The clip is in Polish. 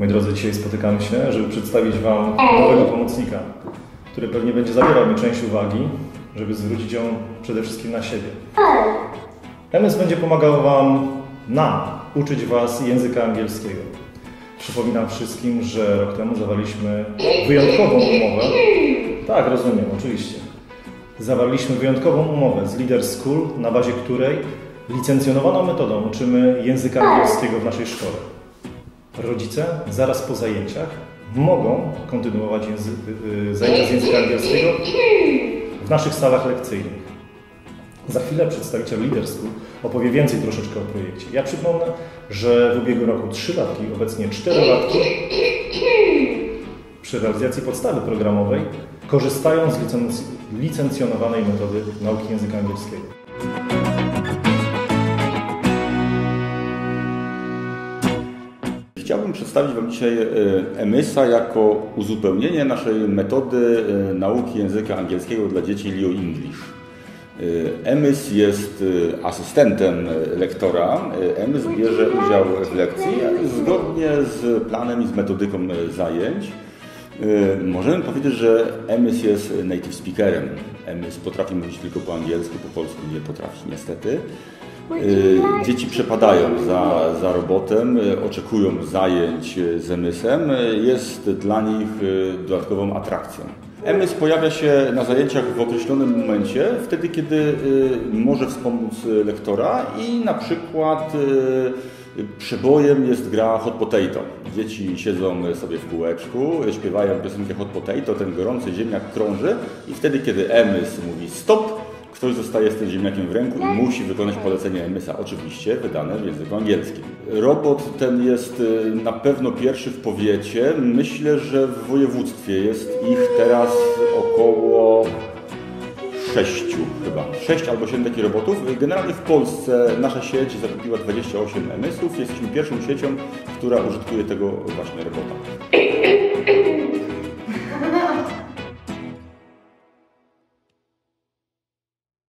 Moi drodzy, dzisiaj spotykamy się, żeby przedstawić Wam nowego pomocnika, który pewnie będzie zabierał mi część uwagi, żeby zwrócić ją przede wszystkim na siebie. MS będzie pomagał Wam, nam, uczyć Was języka angielskiego. Przypominam wszystkim, że rok temu zawarliśmy wyjątkową umowę. Tak, rozumiem, oczywiście. Zawarliśmy wyjątkową umowę z Leader School, na bazie której licencjonowaną metodą uczymy języka angielskiego w naszej szkole. Rodzice zaraz po zajęciach mogą kontynuować języ- y, y, zajęcia z języka angielskiego w naszych salach lekcyjnych. Za chwilę przedstawiciel Leader School opowie więcej troszeczkę o projekcie. Ja przypomnę, że w ubiegłym roku 3 latki, obecnie 4 latki przy realizacji podstawy programowej korzystają z licenc- licencjonowanej metody nauki języka angielskiego. Chciałbym przedstawić Wam dzisiaj e, EMYSA jako uzupełnienie naszej metody e, nauki języka angielskiego dla dzieci Leo English. E, EMYS jest asystentem lektora. EMYS bierze udział w lekcji zgodnie z planem i z metodyką zajęć. Możemy powiedzieć, że EMYS jest native speakerem. EMYS potrafi mówić tylko po angielsku, po polsku nie potrafi niestety. Y, Dzieci przepadają za, za robotem, y, oczekują zajęć y, z EMYS-em. Jest dla nich dodatkową atrakcją. EMYS pojawia się na zajęciach w określonym momencie, wtedy kiedy może wspomóc lektora i na przykład przebojem jest gra Hot Potato. Dzieci siedzą sobie w kółeczku, śpiewają piosenkę Hot Potato, ten gorący ziemniak krąży i wtedy kiedy EMYS mówi stop, Ktoś zostaje z tym ziemniakiem w ręku i musi wykonać polecenie EMYS-a, oczywiście wydane w języku angielskim. Robot ten jest y, na pewno pierwszy w powiecie. Myślę, że w województwie jest ich teraz około sześciu chyba. Sześć albo siedem takich robotów. Generalnie w Polsce nasza sieć zakupiła 28 EMYS-ów. Jesteśmy pierwszą siecią, która użytkuje tego właśnie robota.